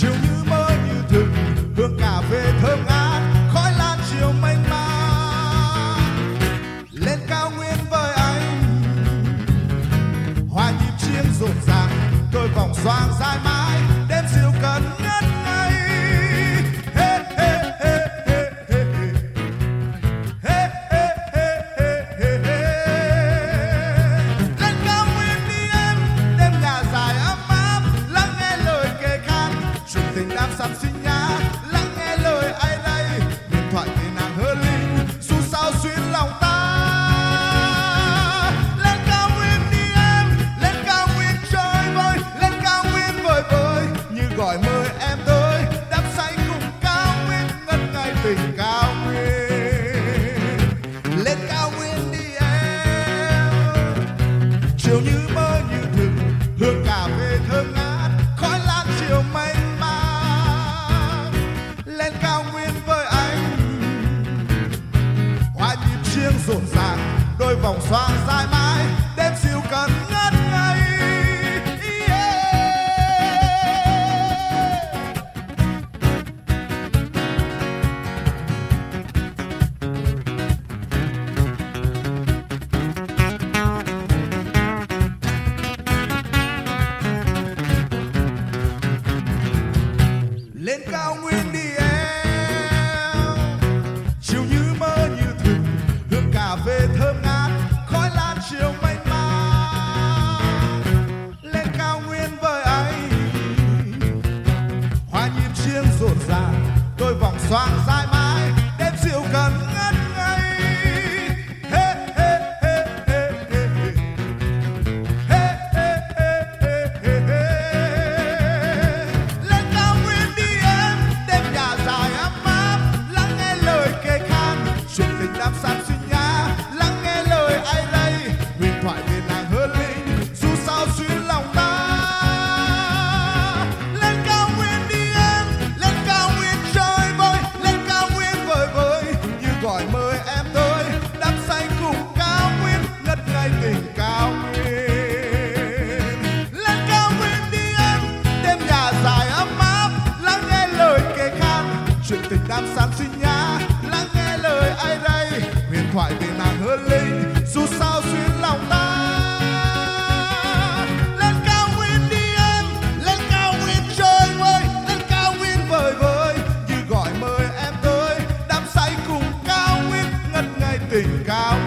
chiều như mơ như thực, hương cà phê thơm ngát, khói lan chiều mênh mang. Lên cao nguyên với anh hòa nhịp chiêng rộn ràng đôi vòng xoang dài mang. absent rộn ràng, đôi vòng xoang dài mãi, đêm siêu cần ngất ngây. Lên cao nguyên đi em. 双三 đàm sán suy nhã lắng nghe lời ai đây? Huyền thoại về nàng hơn linh, dù sao xuyên lòng ta. Lên cao nguyên đi em, lên cao nguyên chơi vơi, lên cao nguyên vời vơi như gọi mời em tới, đám say cùng cao nguyên, ngất ngây tình cao